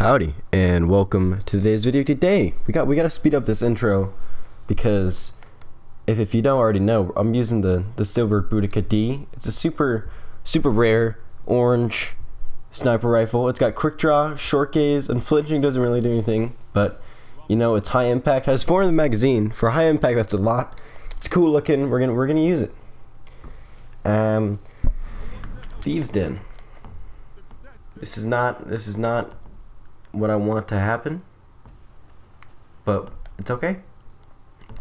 Howdy and welcome to today's video. Today we got we got to speed up this intro because if, if you don't already know, I'm using the the silver Boudica D. It's a super super rare orange sniper rifle. It's got quick draw, short gaze, and flinching doesn't really do anything, but you know it's high impact. Has four in the magazine. For high impact, that's a lot. It's cool looking. We're gonna we're gonna use it. Um, thieves den. This is not this is not what I want to happen, but it's okay.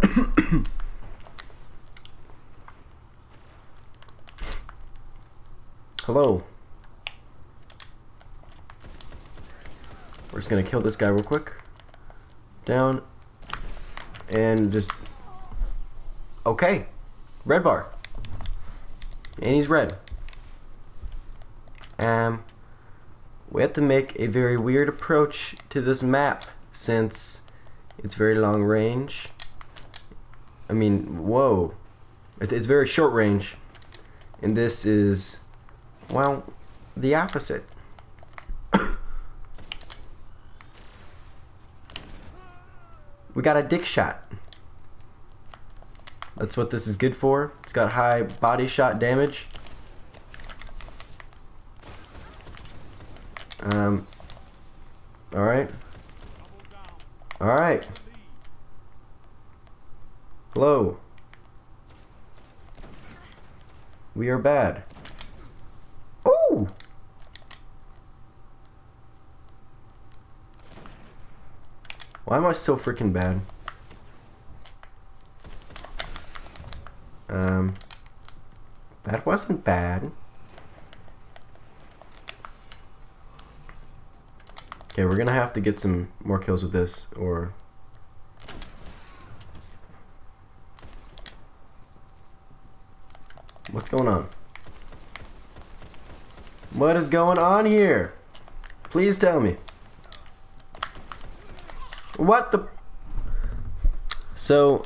Hello. We're just gonna kill this guy real quick. Down. And just... Okay. Red bar. And he's red. Um, we have to make a very weird approach to this map since it's very long range. I mean, whoa. It's very short range. And this is, well, the opposite. we got a dick shot. That's what this is good for. It's got high body shot damage. Um, alright. Alright. Hello. We are bad. Oh! Why am I so freaking bad? Um, that wasn't bad. Okay, we're gonna have to get some more kills with this, or... What's going on? What is going on here? Please tell me. What the... So,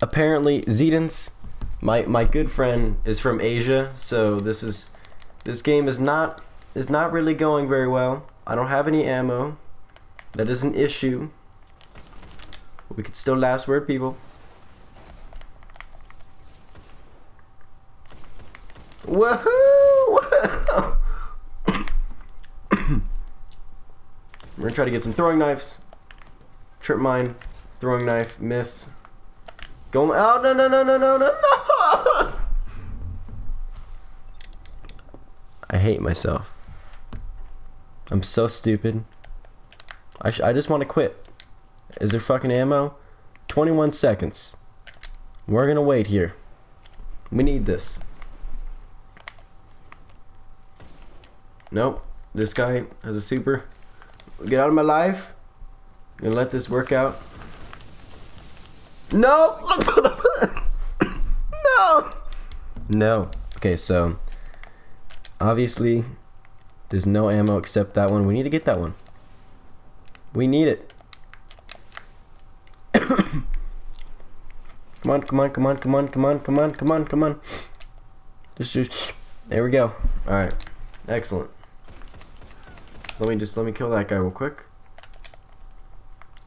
apparently, Zedens, my, my good friend, is from Asia, so this is... This game is not is not really going very well. I don't have any ammo. That is an issue. We could still last word, people. Woohoo! We're gonna try to get some throwing knives. Trip mine, throwing knife, miss. Going. Oh no no no no no no no! I hate myself. I'm so stupid. I, I just want to quit. Is there fucking ammo? 21 seconds. We're gonna wait here. We need this. Nope. This guy has a super. Get out of my life. I'm gonna let this work out. No! no! No. Okay, so obviously there's no ammo except that one. We need to get that one. We need it. come on, come on, come on, come on, come on, come on, come on, come on. Just, just, there we go. Alright. Excellent. So let me just, let me kill that guy real quick.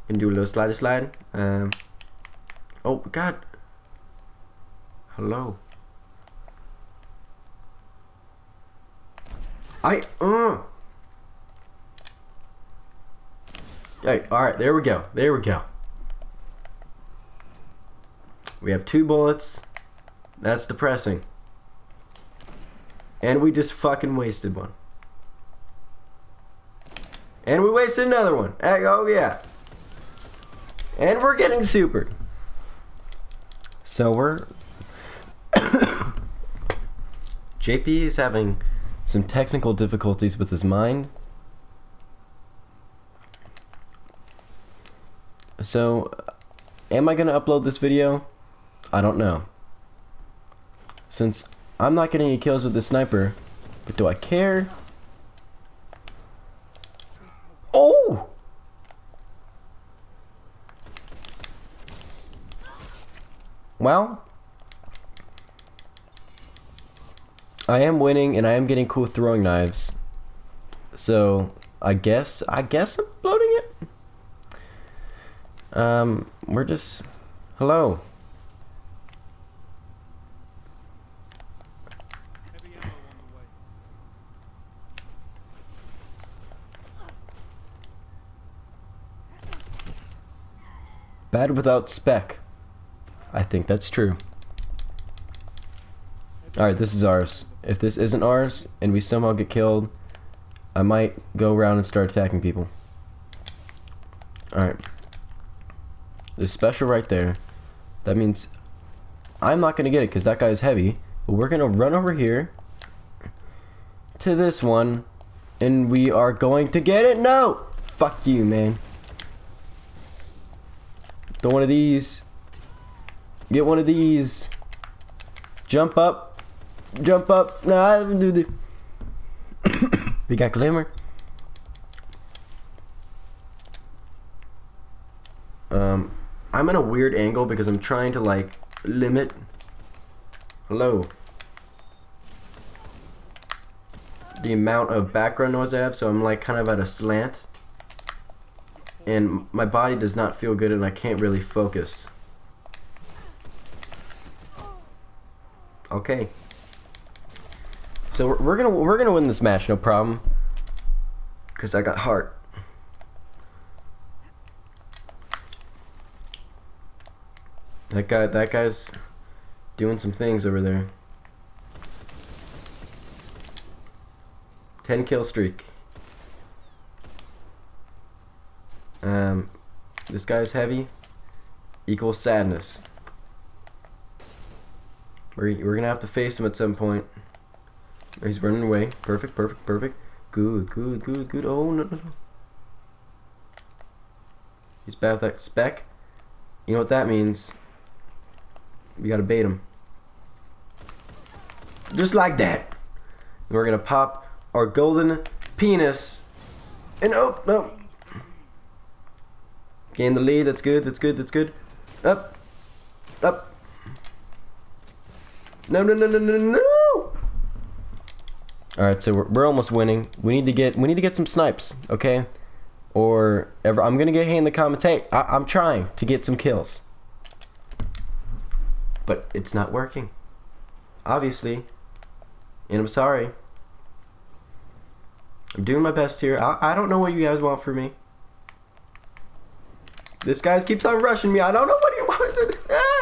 And do a little slide slide. Um. Oh, God. Hello. I, uh. Hey, alright, there we go. There we go. We have two bullets. That's depressing. And we just fucking wasted one. And we wasted another one. Oh yeah. And we're getting super. So we're... JP is having some technical difficulties with his mind. So, am I going to upload this video? I don't know. Since I'm not getting any kills with this sniper, but do I care? Oh! Well, I am winning and I am getting cool throwing knives. So, I guess. I guess I'm uploading it. Um, we're just. Hello. Bad without spec. I think that's true. Alright, this is ours. If this isn't ours, and we somehow get killed, I might go around and start attacking people. Alright. There's special right there. That means I'm not gonna get it because that guy's heavy. But we're gonna run over here to this one, and we are going to get it. No! Fuck you, man. Get one of these. Get one of these. Jump up. Jump up. No, I haven't do the. we got glimmer. Um, I'm in a weird angle because I'm trying to like limit. Hello. The amount of background noise I have, so I'm like kind of at a slant. And my body does not feel good and I can't really focus. Okay. So we're, we're gonna we're gonna win this match, no problem. Cause I got heart. That guy that guy's doing some things over there. Ten kill streak. Um, this guy's heavy equals sadness. We're, we're gonna have to face him at some point. He's running away. Perfect, perfect, perfect. Good, good, good, good. Oh, no, no, no. He's bad with that spec. You know what that means? We gotta bait him. Just like that. And we're gonna pop our golden penis. And oh, no. Gain the lead. That's good. That's good. That's good. Up. Up. No, no, no, no, no, no. All right, so we're, we're almost winning. We need to get we need to get some snipes, okay? Or ever I'm gonna get hey in the comments. Hey, I, I'm trying to get some kills, but it's not working. Obviously, and I'm sorry. I'm doing my best here. I, I don't know what you guys want from me. This guy keeps on rushing me. I don't know what he wanted. Ah!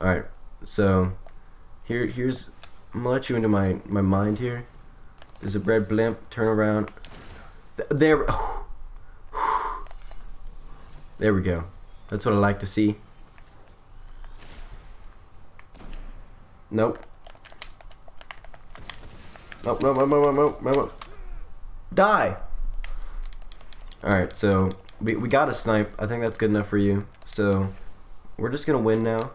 All right, so here here's I'm gonna let you into my my mind here. There's a red blimp. Turn around. Th- There. There we go. That's what I like to see. Nope. Nope, nope, nope, nope, nope, nope, nope. Die! Alright, so we, we got a snipe. I think that's good enough for you. So we're just gonna win now.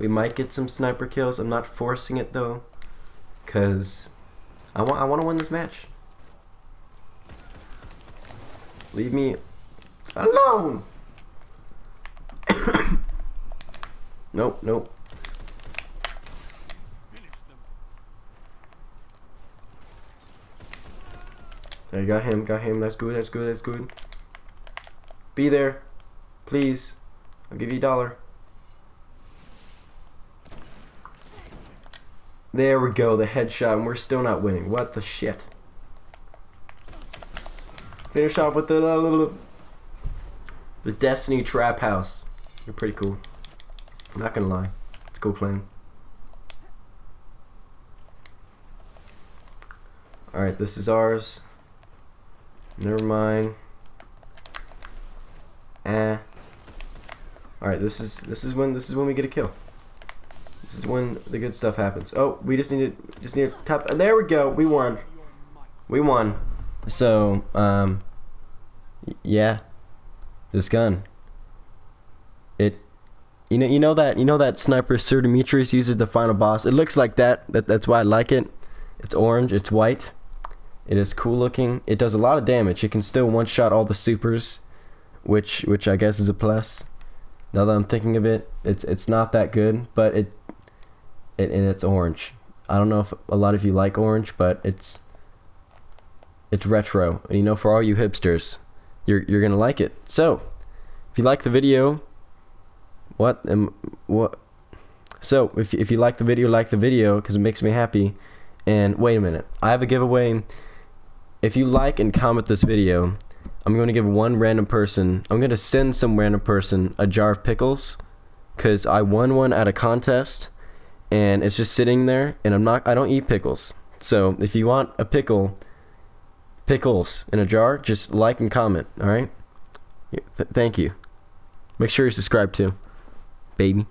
We might get some sniper kills. I'm not forcing it though. Cause I want I wanna win this match. Leave me alone! nope, nope. There, you got him, got him. That's good, that's good, that's good. Be there. Please. I'll give you a dollar. There we go, the headshot, and we're still not winning. What the shit? Finish off with the uh, the Destiny Trap House. You're pretty cool. I'm not gonna lie. It's a cool plan. Alright, this is ours. Never mind. Eh. Alright, this is this is when this is when we get a kill. This is when the good stuff happens. Oh, we just need to just need to tap there we go. We won. We won. So, um yeah. This gun. It you know you know that you know that sniper Sir Demetrius uses the final boss. It looks like that. that that's why I like it. It's orange, it's white. It is cool looking. It does a lot of damage. It can still one shot all the supers, which which I guess is a plus. Now that I'm thinking of it, it's it's not that good, but it it and it's orange. I don't know if a lot of you like orange, but it's it's retro. And you know, for all you hipsters, you're you're gonna like it. So, if you like the video, what am what? So, if if you like the video, like the video because it makes me happy. And wait a minute, I have a giveaway. If you like and comment this video, I'm going to give one random person. I'm going to send some random person a jar of pickles because I won one at a contest and it's just sitting there and I'm not I don't eat pickles. So if you want a pickle pickles in a jar, just like and comment, all right? Th thank you. Make sure you subscribe too. Baby.